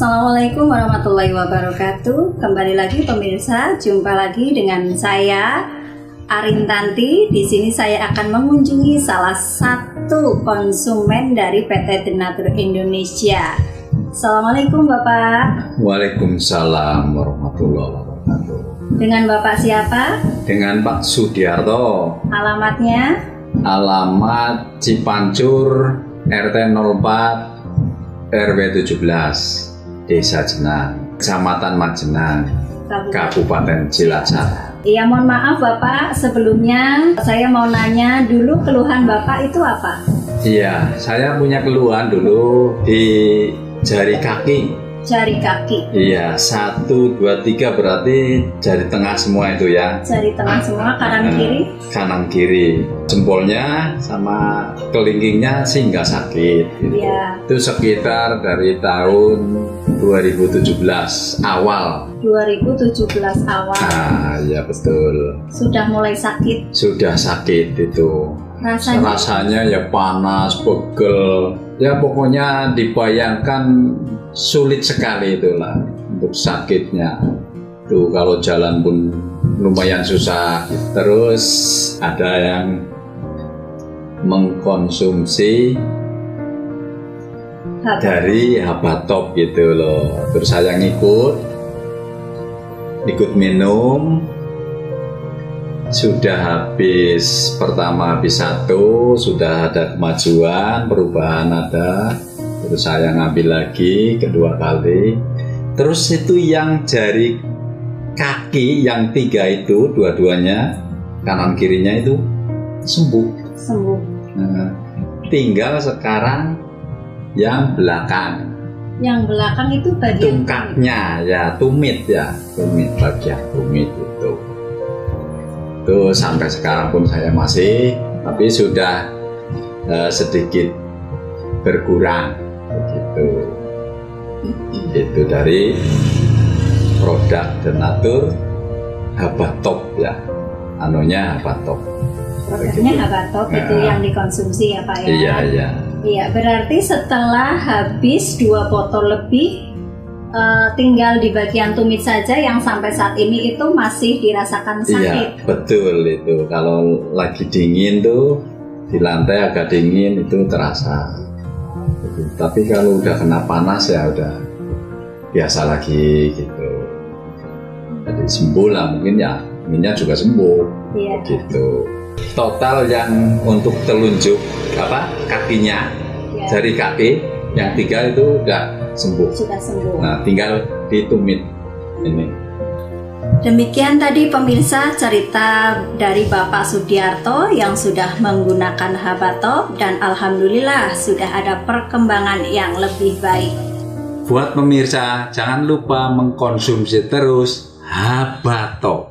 Assalamualaikum warahmatullahi wabarakatuh. Kembali lagi pemirsa, jumpa lagi dengan saya Arin Tanti. Di sini saya akan mengunjungi salah satu konsumen dari PT Denatur Indonesia. Assalamualaikum Bapak. Waalaikumsalam warahmatullahi wabarakatuh. Dengan Bapak siapa? Dengan Pak Sudiarto, Alamatnya? alamat Cipancur, RT 04, RW 17, Desa Jenang, Kecamatan Majenang, Kabupaten Cilacap. Iya mohon maaf Bapak, sebelumnya saya mau nanya dulu keluhan Bapak itu apa? Iya, saya punya keluhan dulu di jari kaki. Jari kaki, Iya, satu, dua, tiga berarti jari tengah semua itu ya. jari tengah semua, kanan Eh, kiri. Kanan kiri. Jempolnya sama kelingkingnya sih nggak sakit. gitu. Iya, Itu sekitar dari tahun 2017 awal. 2017 awal Ah, ya betul. sudah mulai sakit Sudah sakit itu. Rasanya. Rasanya ya panas, pegel. Ya pokoknya dibayangkan sulit sekali itulah untuk sakitnya. Tuh kalau jalan pun lumayan susah. Terus ada yang mengkonsumsi Habis. dari Habatop gitu loh. Terus saya ngikut, ikut minum. Sudah habis pertama habis satu, sudah ada kemajuan, perubahan ada. Terus saya ngambil lagi kedua kali. Terus itu yang jari kaki yang tiga itu dua-duanya kanan kirinya itu sembuh. sembuh. Nah, tinggal sekarang yang belakang Yang belakang itu bagian tungkaknya ya tumit ya tumit bagian tumit itu itu sampai sekarang pun saya masih tapi sudah eh, sedikit berkurang begitu. Itu dari produk Denatur Habatop ya. Anunya Habatop produknya Habatop itu Nah. yang dikonsumsi ya Pak ya. iya iya. Iya, berarti setelah habis dua botol lebih eh, tinggal di bagian tumit saja yang sampai saat ini itu masih dirasakan sakit. Iya, betul itu. Kalau lagi dingin tuh di lantai agak dingin itu terasa. Gitu. Tapi kalau udah kena panas ya udah biasa lagi gitu. Jadi sembuh lah mungkin ya, minyak juga sembuh Iya. gitu. Total yang untuk telunjuk apa kakinya Iya. jari kaki yang tiga itu udah sembuh. Sudah sembuh. Nah tinggal ditumit ini. Demikian tadi pemirsa cerita dari Bapak Sudiarto yang sudah menggunakan Habatop dan alhamdulillah sudah ada perkembangan yang lebih baik. Buat pemirsa, jangan lupa mengkonsumsi terus Habatok.